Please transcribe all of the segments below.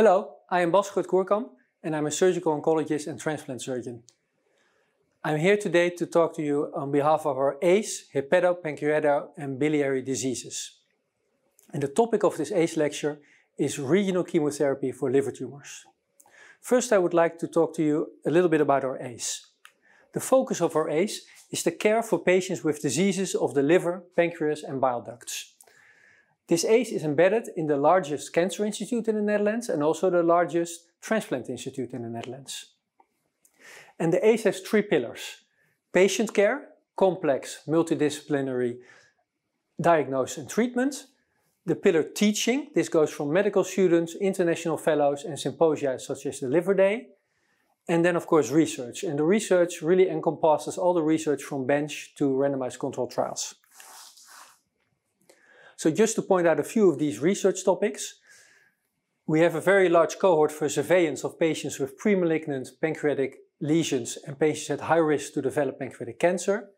Hello, I am Bas Groot-Koerkamp and I'm a surgical oncologist and transplant surgeon. I'm here today to talk to you on behalf of our ACE, hepatopancreatic and biliary diseases. And the topic of this ACE lecture is regional chemotherapy for liver tumors. First, I would like to talk to you a little bit about our ACE. The focus of our ACE is the care for patients with diseases of the liver, pancreas and bile ducts. This ACE is embedded in the largest cancer institute in the Netherlands and also the largest transplant institute in the Netherlands. And the ACE has three pillars. Patient care, complex, multidisciplinary diagnosis and treatment. The pillar teaching, this goes from medical students, international fellows and symposia such as the Liver Day. And then of course research. And the research really encompasses all the research from bench to randomized controlled trials. So just to point out a few of these research topics, we have a very large cohort for surveillance of patients with premalignant pancreatic lesions and patients at high risk to develop pancreatic cancer.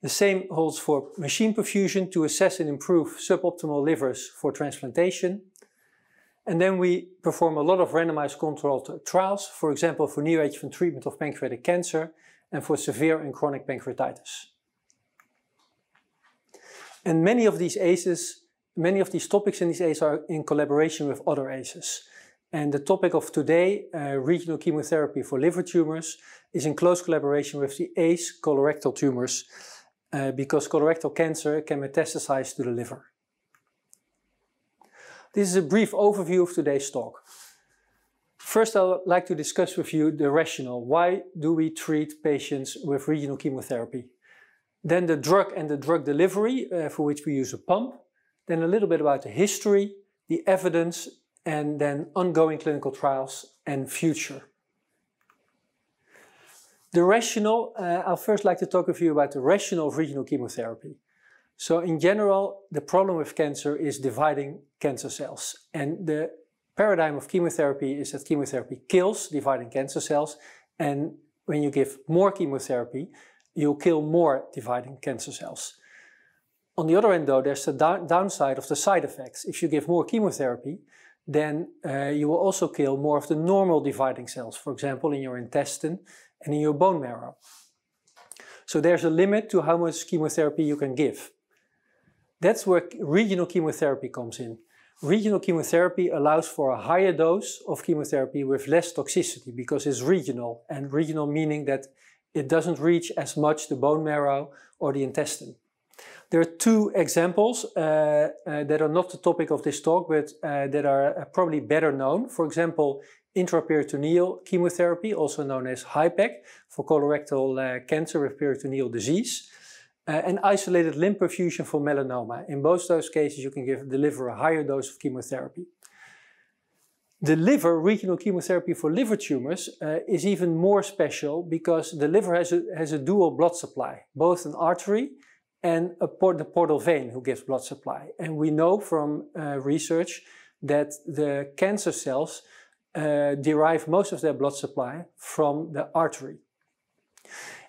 The same holds for machine perfusion to assess and improve suboptimal livers for transplantation. And then we perform a lot of randomized controlled trials, for example, for new neoadjuvant treatment of pancreatic cancer and for severe and chronic pancreatitis. And many of these ACEs, many of these topics in these ACEs are in collaboration with other ACEs. And the topic of today, uh, regional chemotherapy for liver tumors, is in close collaboration with the ACE colorectal tumors uh, because colorectal cancer can metastasize to the liver. This is a brief overview of today's talk. First, I'd like to discuss with you the rationale. Why do we treat patients with regional chemotherapy? Then the drug and the drug delivery, uh, for which we use a pump. Then a little bit about the history, the evidence, and then ongoing clinical trials and future. The rationale, uh, I'll first like to talk with you about the rationale of regional chemotherapy. So in general, the problem with cancer is dividing cancer cells. And the paradigm of chemotherapy is that chemotherapy kills dividing cancer cells. And when you give more chemotherapy, you'll kill more dividing cancer cells. On the other end though, there's the downside of the side effects. If you give more chemotherapy, then uh, you will also kill more of the normal dividing cells, for example, in your intestine and in your bone marrow. So there's a limit to how much chemotherapy you can give. That's where regional chemotherapy comes in. Regional chemotherapy allows for a higher dose of chemotherapy with less toxicity because it's regional, and regional meaning that it doesn't reach as much the bone marrow or the intestine. There are two examples uh, uh, that are not the topic of this talk, but uh, that are uh, probably better known. For example, intraperitoneal chemotherapy, also known as HIPEC, for colorectal uh, cancer with peritoneal disease, uh, and isolated limb perfusion for melanoma. In both those cases, you can give, deliver a higher dose of chemotherapy. The liver, regional chemotherapy for liver tumors, uh, is even more special because the liver has a, has a dual blood supply, both an artery and port, the portal vein who gives blood supply. And we know from uh, research that the cancer cells uh, derive most of their blood supply from the artery.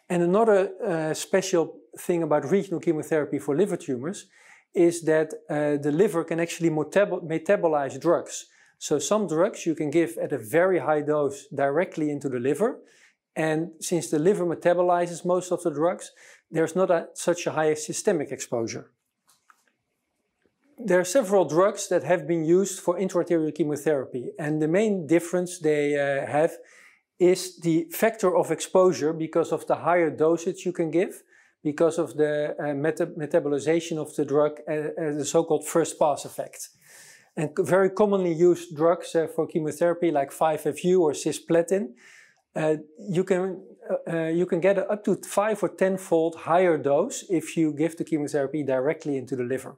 And another uh, special thing about regional chemotherapy for liver tumors is that uh, the liver can actually metabolize drugs. So some drugs you can give at a very high dose directly into the liver. And since the liver metabolizes most of the drugs, there's not a, such a high systemic exposure. There are several drugs that have been used for intraarterial chemotherapy. And the main difference they uh, have is the factor of exposure because of the higher dosage you can give, because of the uh, meta metabolization of the drug, uh, uh the so-called first pass effect. And very commonly used drugs uh, for chemotherapy like 5-FU or cisplatin, uh, you can uh, uh, you can get up to 5 or 10 fold higher dose if you give the chemotherapy directly into the liver.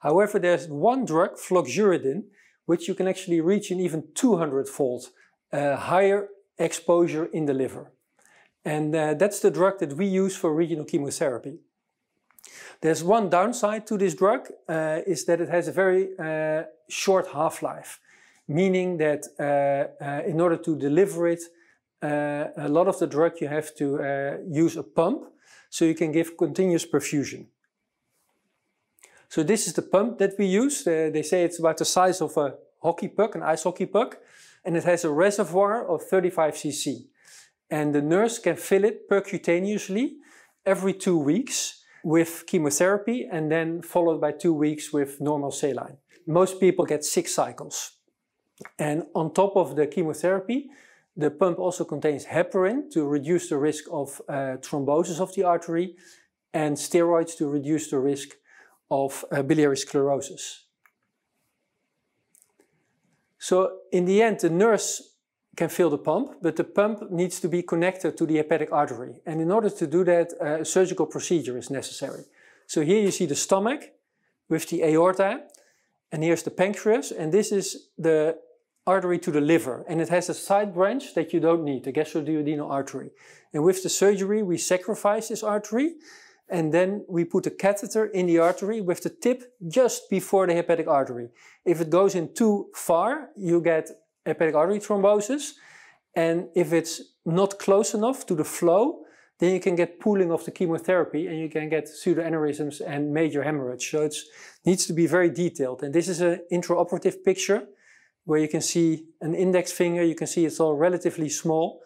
However, there's one drug, floxuridine, which you can actually reach an even 200 fold uh, higher exposure in the liver. And uh, that's the drug that we use for regional chemotherapy. There's one downside to this drug, uh, is that it has a very uh, short half-life, meaning that uh, uh, in order to deliver it, uh, a lot of the drug you have to uh, use a pump, so you can give continuous perfusion. So this is the pump that we use. they say it's about the size of a hockey puck, an ice hockey puck, and it has a reservoir of 35 cc. And the nurse can fill it percutaneously every two weeks with chemotherapy and then followed by two weeks with normal saline. Most people get six cycles. And on top of the chemotherapy, the pump also contains heparin to reduce the risk of uh, thrombosis of the artery and steroids to reduce the risk of uh, biliary sclerosis. So in the end, the nurse can fill the pump, but the pump needs to be connected to the hepatic artery. And in order to do that, uh, a surgical procedure is necessary. So here you see the stomach with the aorta, and here's the pancreas, and this is the artery to the liver. And it has a side branch that you don't need, the gastroduodenal artery. And with the surgery, we sacrifice this artery, and then we put a catheter in the artery with the tip just before the hepatic artery. If it goes in too far, you get hepatic artery thrombosis. And if it's not close enough to the flow, then you can get pooling of the chemotherapy and you can get pseudoaneurysms and major hemorrhage. So it needs to be very detailed. And this is an intraoperative picture where you can see an index finger. You can see it's all relatively small.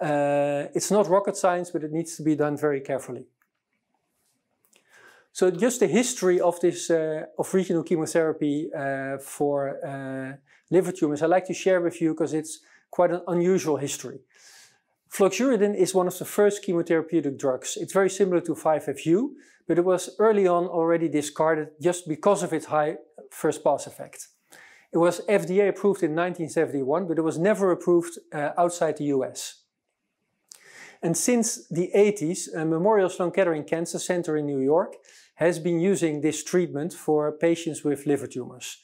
Uh, it's not rocket science, but it needs to be done very carefully. So just the history of this uh, of regional chemotherapy uh, for uh, liver tumors, I'd like to share with you because it's quite an unusual history. Floxuridine is one of the first chemotherapeutic drugs. It's very similar to 5-FU, but it was early on already discarded just because of its high first pass effect. It was FDA approved in 1971, but it was never approved uh, outside the US. And since the 80s, uh, Memorial Sloan Kettering Cancer Center in New York has been using this treatment for patients with liver tumors.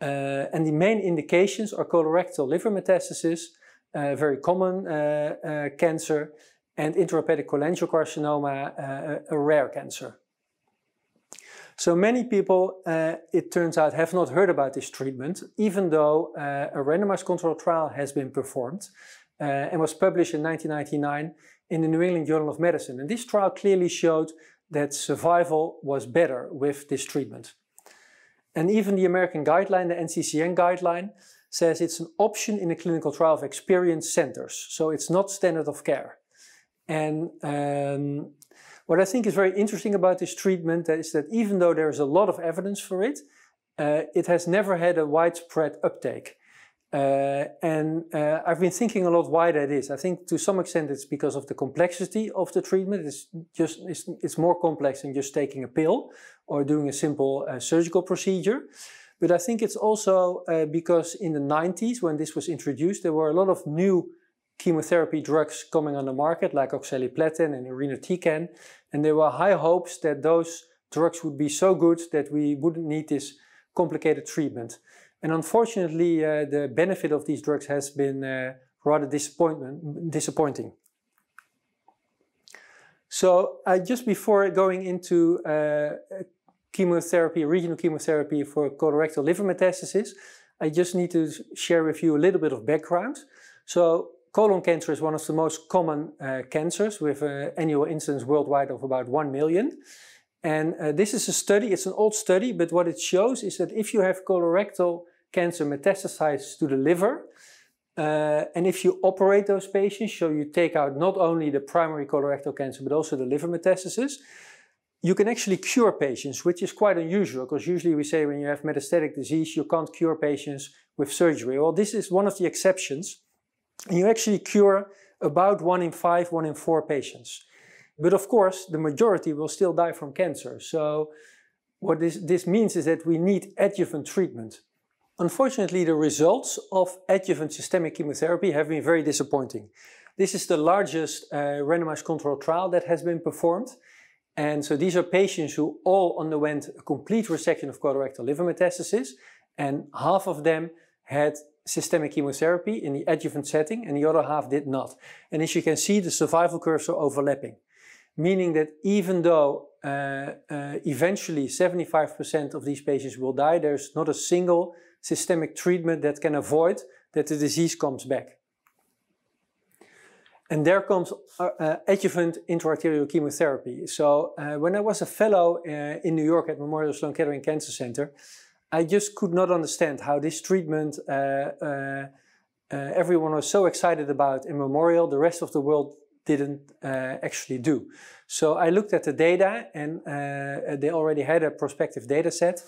Uh, and the main indications are colorectal liver metastasis, uh, very common uh, uh cancer, and intrahepatic cholangiocarcinoma, uh, a rare cancer. So many people, uh, it turns out, have not heard about this treatment, even though a randomized controlled trial has been performed and was published in 1999 in the New England Journal of Medicine. And this trial clearly showed that survival was better with this treatment. And even the American guideline, the NCCN guideline, says it's an option in a clinical trial of experienced centers. So it's not standard of care. And um, what I think is very interesting about this treatment is that even though there's a lot of evidence for it, uh, it has never had a widespread uptake. Uh, and uh, I've been thinking a lot why that is. I think to some extent it's because of the complexity of the treatment. It's just it's, it's more complex than just taking a pill or doing a simple uh, surgical procedure. But I think it's also uh, because in the 90s, when this was introduced, there were a lot of new chemotherapy drugs coming on the market, like oxaliplatin and irinotecan, and there were high hopes that those drugs would be so good that we wouldn't need this complicated treatment. And unfortunately, uh, the benefit of these drugs has been uh, rather disappointing. So uh, just before going into uh, chemotherapy, regional chemotherapy for colorectal liver metastasis, I just need to share with you a little bit of background. So colon cancer is one of the most common uh, cancers with an annual incidence worldwide of about 1 million. And uh, this is a study, it's an old study, but what it shows is that if you have colorectal cancer metastasizes to the liver. Uh, and if you operate those patients, so you take out not only the primary colorectal cancer, but also the liver metastasis, you can actually cure patients, which is quite unusual because usually we say when you have metastatic disease, you can't cure patients with surgery. Well, this is one of the exceptions. And you actually cure about one in five, one in four patients. But of course, the majority will still die from cancer. So what this, this means is that we need adjuvant treatment. Unfortunately, the results of adjuvant systemic chemotherapy have been very disappointing. This is the largest uh, randomized controlled trial that has been performed. And so these are patients who all underwent a complete resection of colorectal liver metastasis, and half of them had systemic chemotherapy in the adjuvant setting, and the other half did not. And as you can see, the survival curves are overlapping, meaning that even though uh, uh, eventually 75% of these patients will die, there's not a single systemic treatment that can avoid that the disease comes back. And there comes uh, uh, adjuvant intraarterial chemotherapy. So uh, when I was a fellow uh, in New York at Memorial Sloan Kettering Cancer Center, I just could not understand how this treatment uh, everyone was so excited about in Memorial, the rest of the world didn't actually do. So I looked at the data and they already had a prospective data set.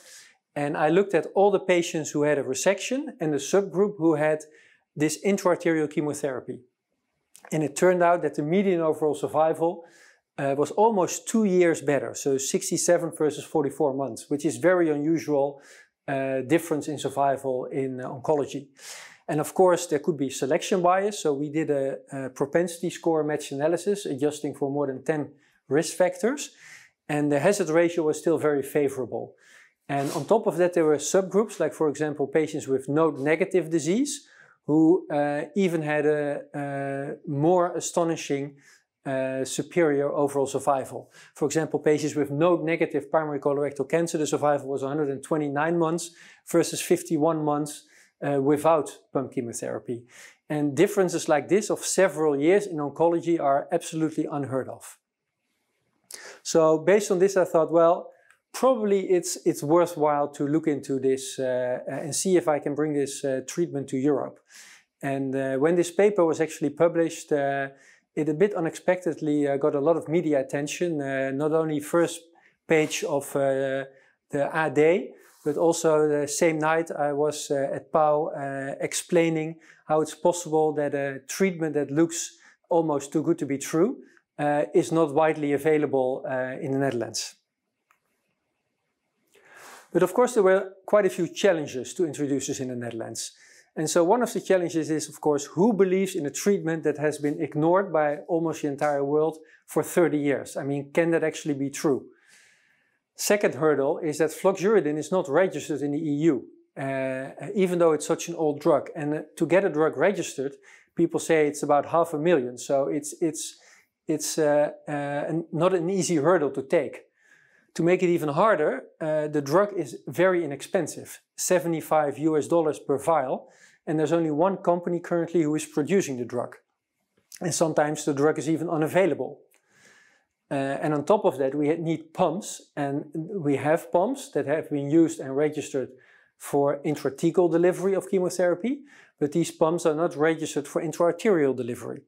And I looked at all the patients who had a resection and the subgroup who had this intraarterial chemotherapy. And it turned out that the median overall survival uh, was almost two years better, so 67 versus 44 months, which is very unusual uh, difference in survival in uh, oncology. And of course, there could be selection bias. So we did a, a propensity score match analysis, adjusting for more than 10 risk factors. And the hazard ratio was still very favorable. And on top of that, there were subgroups, like for example, patients with node negative disease, who uh, even had a, a more astonishing uh, superior overall survival. For example, patients with node negative primary colorectal cancer, the survival was 129 months versus 51 months uh, without pump chemotherapy. And differences like this of several years in oncology are absolutely unheard of. So based on this, I thought, well, probably it's, it's worthwhile to look into this uh, and see if I can bring this uh, treatment to Europe. And uh, when this paper was actually published, uh, it a bit unexpectedly uh, got a lot of media attention, not only first page of the AD, but also the same night I was uh, at Pauw uh, explaining how it's possible that a treatment that looks almost too good to be true uh, is not widely available uh, in the Netherlands. But of course there were quite a few challenges to introduce this in the Netherlands. And so one of the challenges is of course who believes in a treatment that has been ignored by almost the entire world for 30 years? I mean, can that actually be true? Second hurdle is that floxuridine is not registered in the EU, uh, even though it's such an old drug. And to get a drug registered, people say it's about half a million. So it's, it's, it's uh, uh not an easy hurdle to take. To make it even harder, uh, the drug is very inexpensive, 75 US dollars per vial. And there's only one company currently who is producing the drug. And sometimes the drug is even unavailable. Uh, and on top of that, we need pumps, and we have pumps that have been used and registered for intrathecal delivery of chemotherapy, but these pumps are not registered for intraarterial delivery.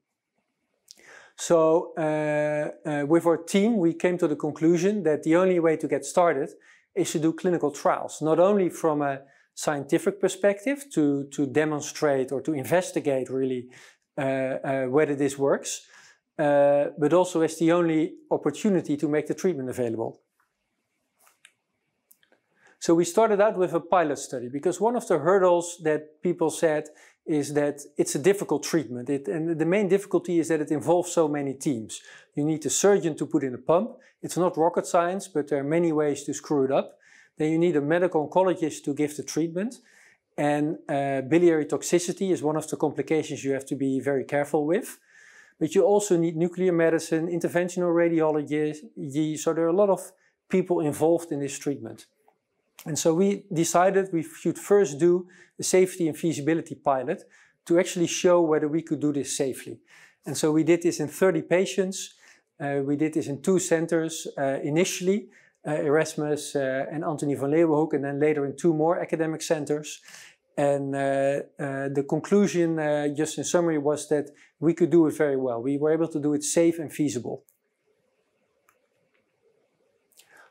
So uh, uh, with our team, we came to the conclusion that the only way to get started is to do clinical trials, not only from a scientific perspective to, to demonstrate or to investigate really uh, uh whether this works, uh, but also as the only opportunity to make the treatment available. So we started out with a pilot study because one of the hurdles that people said is that it's a difficult treatment. It, and the main difficulty is that it involves so many teams. You need a surgeon to put in a pump. It's not rocket science, but there are many ways to screw it up. Then you need a medical oncologist to give the treatment. And uh, biliary toxicity is one of the complications you have to be very careful with. But you also need nuclear medicine, interventional radiology. So there are a lot of people involved in this treatment. And so we decided we should first do a safety and feasibility pilot to actually show whether we could do this safely. And so we did this in 30 patients. Uh, we did this in two centers uh, initially, uh, Erasmus uh, and Antonie van Leeuwenhoek, and then later in two more academic centers. And uh, uh, the conclusion, just in summary, was that we could do it very well. We were able to do it safe and feasible.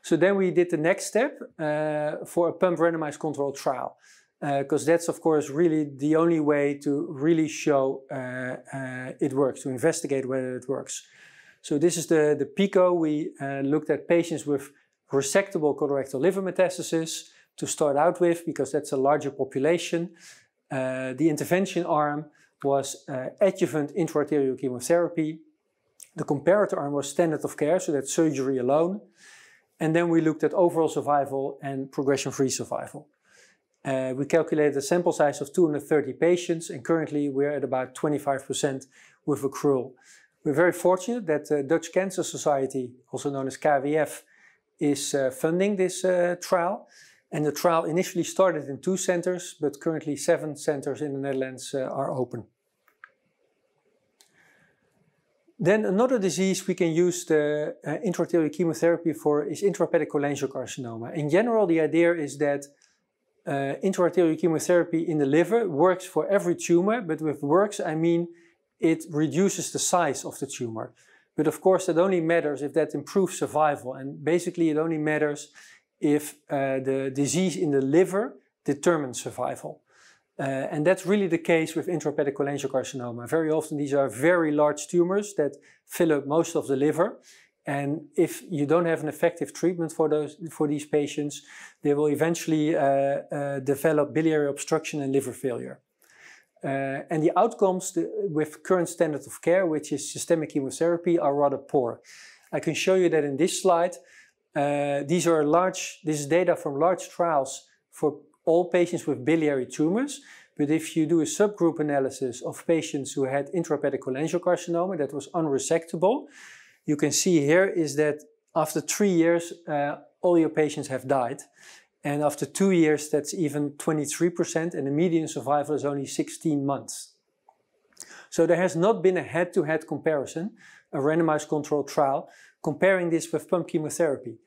So then we did the next step uh, for a pump randomized controlled trial. Because uh, that's, of course, really the only way to really show uh, it works, to investigate whether it works. So this is the, the PICO. We looked at patients with resectable colorectal liver metastasis, to start out with because that's a larger population. Uh, the intervention arm was uh, adjuvant intraarterial chemotherapy. The comparator arm was standard of care, so that's surgery alone. And then we looked at overall survival and progression-free survival. Uh, we calculated a sample size of 230 patients, and currently we're at about 25% with accrual. We're very fortunate that the Dutch Cancer Society, also known as KWF, is uh, funding this uh, trial. And the trial initially started in two centers, but currently seven centers in the Netherlands uh, are open. Then another disease we can use the uh, intraarterial chemotherapy for is intrahepatic cholangiocarcinoma. In general, the idea is that uh, intraarterial chemotherapy in the liver works for every tumor, but with works I mean it reduces the size of the tumor. But of course that only matters if that improves survival and basically it only matters if uh, the disease in the liver determines survival. Uh, and that's really the case with intrahepatic cholangiocarcinoma. Very often these are very large tumors that fill up most of the liver. And if you don't have an effective treatment for, those, for these patients, they will eventually uh, uh, develop biliary obstruction and liver failure. Uh, and the outcomes the, with current standard of care, which is systemic chemotherapy, are rather poor. I can show you that in this slide. Uh, these are large, this is data from large trials for all patients with biliary tumors. But if you do a subgroup analysis of patients who had intrahepatic cholangiocarcinoma that was unresectable, you can see here is that after three years, uh, all your patients have died. And after two years, that's even 23%, and the median survival is only 16 months. So there has not been a head-to-head -head comparison, a randomized controlled trial, comparing this with pump chemotherapy.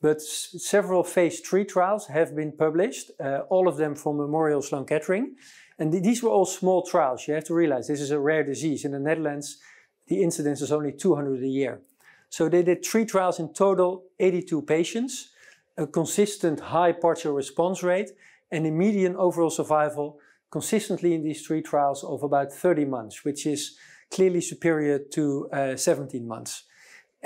But several phase three trials have been published, uh, all of them from Memorial Sloan Kettering. And th these were all small trials. You have to realize this is a rare disease. In the Netherlands, the incidence is only 200 a year. So they did three trials in total, 82 patients, a consistent high partial response rate, and a median overall survival consistently in these three trials of about 30 months, which is clearly superior to uh, 17 months.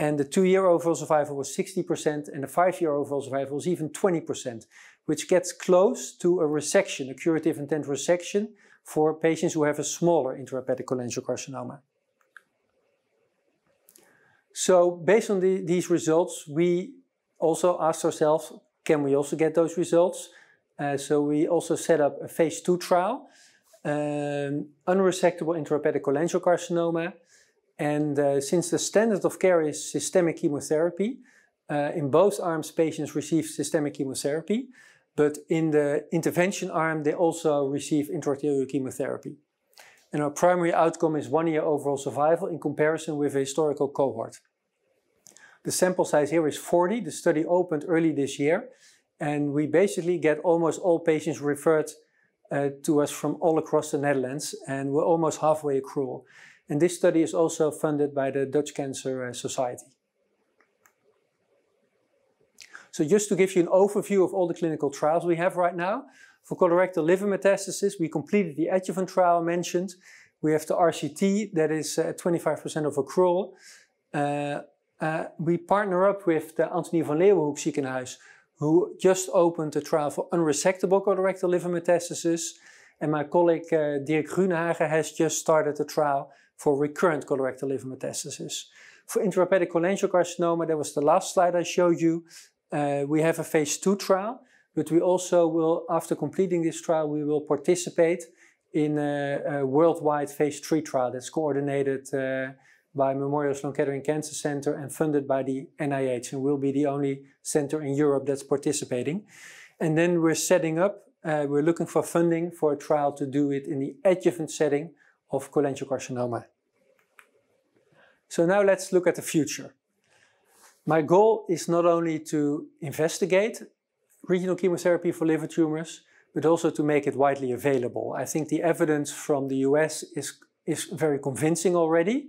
And the two-year overall survival was 60% and the five-year overall survival was even 20%, which gets close to a resection, a curative intent resection for patients who have a smaller intrahepatic cholangiocarcinoma. So based on the, these results, we also asked ourselves, can we also get those results? Uh, so we also set up a phase two trial, um, unresectable intrahepatic cholangiocarcinoma, and uh, since the standard of care is systemic chemotherapy, uh, in both arms patients receive systemic chemotherapy, but in the intervention arm they also receive intraarterial chemotherapy. And our primary outcome is one year overall survival in comparison with a historical cohort. The sample size here is 40. The study opened early this year. And we basically get almost all patients referred uh, to us from all across the Netherlands. And we're almost halfway accrual. And this study is also funded by the Dutch Cancer uh, Society. So just to give you an overview of all the clinical trials we have right now, for colorectal liver metastasis, we completed the adjuvant trial mentioned. We have the RCT, that is 25% uh, of accrual. Uh, uh, we partner up with the Antonie van Leeuwenhoek ziekenhuis, who just opened a trial for unresectable colorectal liver metastasis. And my colleague uh, Dirk Grunhagen has just started a trial for recurrent colorectal liver metastasis. For intrahepatic cholangiocarcinoma, that was the last slide I showed you, uh, we have a phase two trial, but we also will, after completing this trial, we will participate in a, a worldwide phase three trial that's coordinated uh, by Memorial Sloan Kettering Cancer Center and funded by the NIH and we'll be the only center in Europe that's participating. And then we're setting up, uh, we're looking for funding for a trial to do it in the adjuvant setting of cholangiocarcinoma. So now let's look at the future. My goal is not only to investigate regional chemotherapy for liver tumors, but also to make it widely available. I think the evidence from the US is, is very convincing already.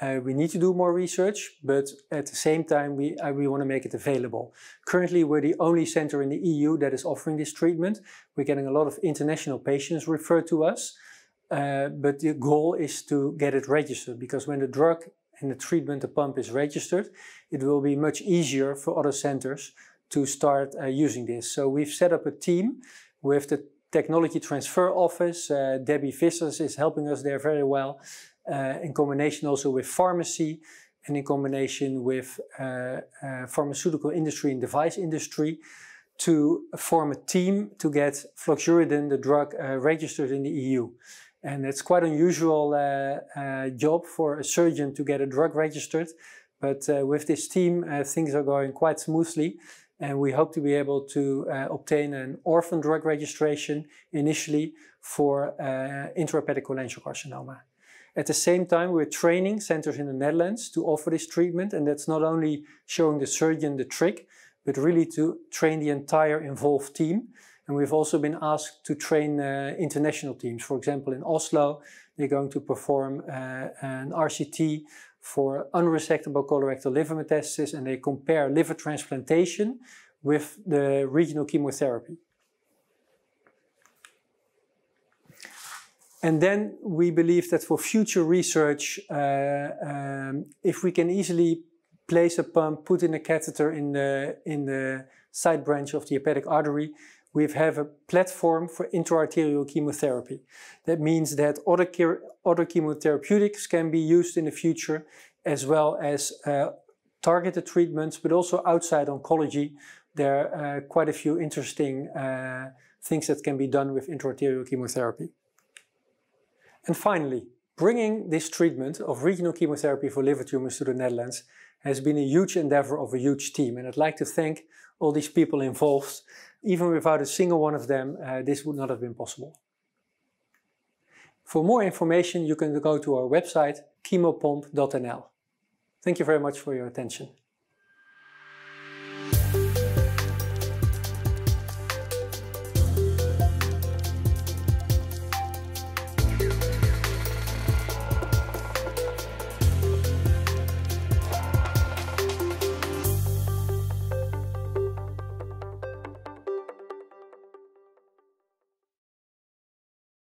Uh, we need to do more research, but at the same time, we, uh, we want to make it available. Currently, we're the only center in the EU that is offering this treatment. We're getting a lot of international patients referred to us. Uh, but the goal is to get it registered because when the drug and the treatment, the pump is registered, it will be much easier for other centers to start uh, using this. So we've set up a team with the technology transfer office. Uh, Debbie Vissers is helping us there very well uh, in combination also with pharmacy and in combination with uh, pharmaceutical industry and device industry to form a team to get floxuridine, the drug, registered in the EU. And it's quite unusual uh, uh, job for a surgeon to get a drug registered. But uh, with this team, things are going quite smoothly. And we hope to be able to obtain an orphan drug registration initially for intrahepatic cholangiocarcinoma. At the same time, we're training centers in the Netherlands to offer this treatment. And that's not only showing the surgeon the trick, but really to train the entire involved team And we've also been asked to train uh, international teams. For example, in Oslo, they're going to perform uh, an RCT for unresectable colorectal liver metastasis and they compare liver transplantation with the regional chemotherapy. And then we believe that for future research, uh, um, if we can easily place a pump, put in a catheter in the, in the side branch of the hepatic artery, we have a platform for intraarterial chemotherapy. That means that other, other chemotherapeutics can be used in the future, as well as uh, targeted treatments, but also outside oncology. There are uh, quite a few interesting uh, things that can be done with intraarterial chemotherapy. And finally, bringing this treatment of regional chemotherapy for liver tumors to the Netherlands has been a huge endeavor of a huge team. And I'd like to thank all these people involved. Even without a single one of them, uh, this would not have been possible. For more information, you can go to our website, chemopomp.nl. Thank you very much for your attention.